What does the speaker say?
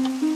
Mm-hmm.